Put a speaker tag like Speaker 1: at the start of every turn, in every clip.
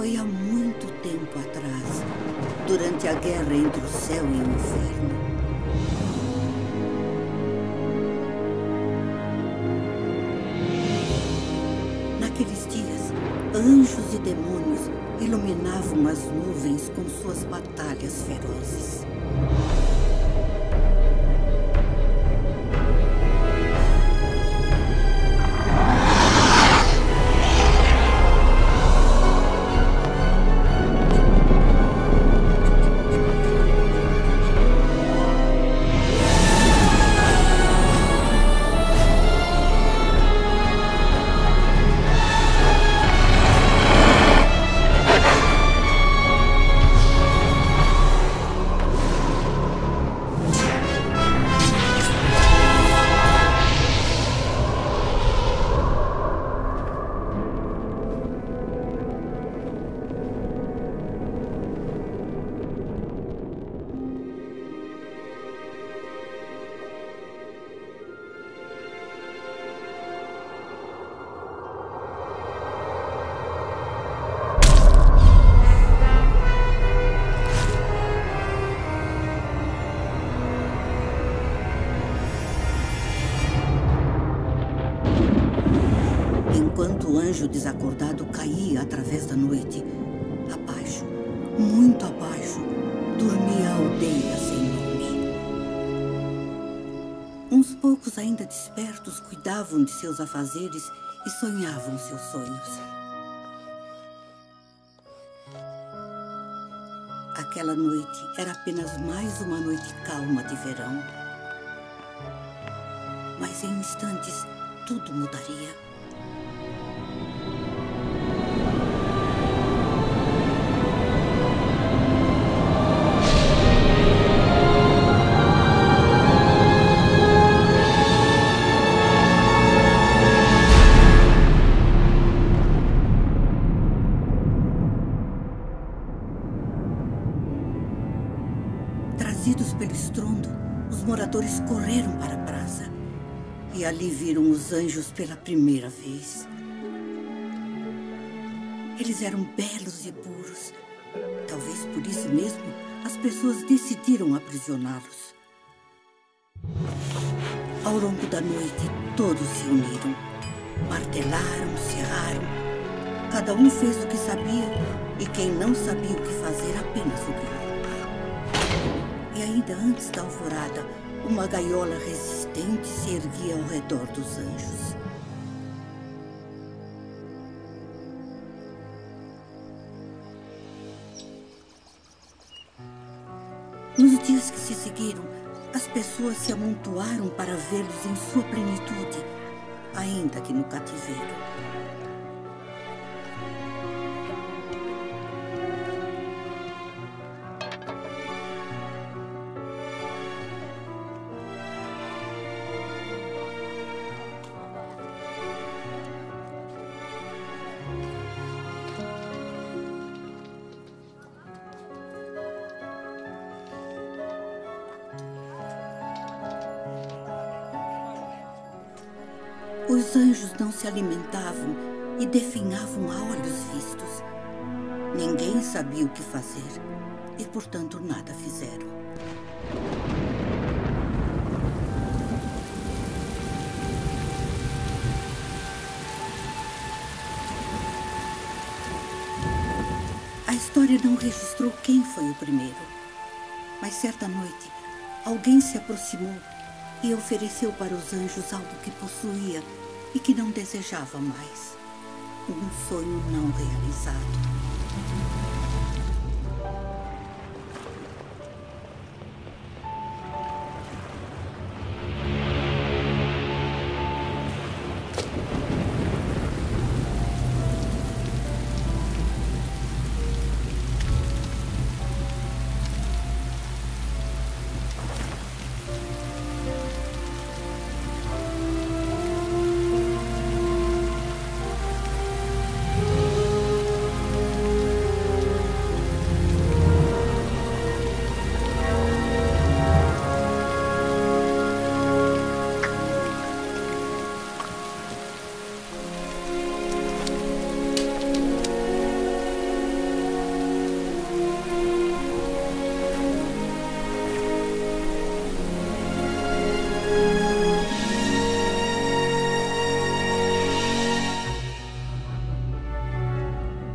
Speaker 1: Foi há muito tempo atrás, durante a guerra entre o céu e o inferno. Naqueles dias, anjos e demônios iluminavam as nuvens com suas batalhas ferozes. Enquanto o anjo desacordado caía através da noite, abaixo, muito abaixo, dormia a aldeia sem nome. Uns poucos ainda despertos cuidavam de seus afazeres e sonhavam seus sonhos. Aquela noite era apenas mais uma noite calma de verão. Mas em instantes tudo mudaria. Correram para a praça e ali viram os anjos pela primeira vez. Eles eram belos e puros. Talvez por isso mesmo as pessoas decidiram aprisioná-los. Ao longo da noite, todos se uniram. Martelaram, serraram. Cada um fez o que sabia e quem não sabia o que fazer apenas ouviu. E ainda antes da alvorada, uma gaiola resistente se erguia ao redor dos anjos. Nos dias que se seguiram, as pessoas se amontoaram para vê-los em sua plenitude, ainda que no cativeiro. Os anjos não se alimentavam e definhavam a olhos vistos. Ninguém sabia o que fazer e, portanto, nada fizeram. A história não registrou quem foi o primeiro. Mas certa noite, alguém se aproximou e ofereceu para os anjos algo que possuía e que não desejava mais. Um sonho não realizado.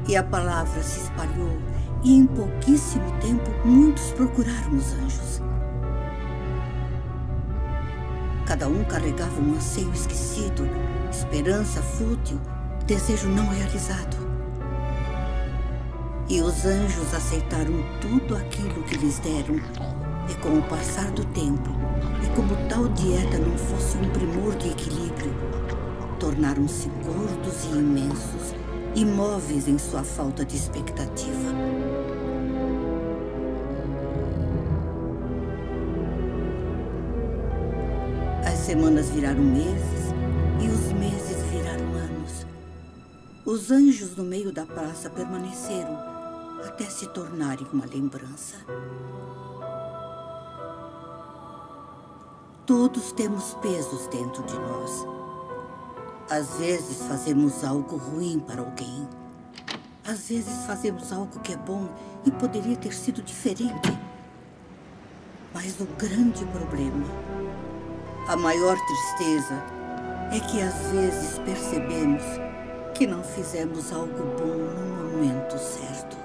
Speaker 1: E a palavra se espalhou, e em pouquíssimo tempo muitos procuraram os anjos. Cada um carregava um anseio esquecido, esperança fútil, desejo não realizado. E os anjos aceitaram tudo aquilo que lhes deram. E com o passar do tempo, e como tal dieta não fosse um primor de equilíbrio, tornaram-se gordos e imensos, imóveis em sua falta de expectativa. semanas viraram meses e os meses viraram anos. Os anjos no meio da praça permaneceram até se tornarem uma lembrança. Todos temos pesos dentro de nós. Às vezes fazemos algo ruim para alguém. Às vezes fazemos algo que é bom e poderia ter sido diferente. Mas o grande problema a maior tristeza é que às vezes percebemos que não fizemos algo bom no momento certo.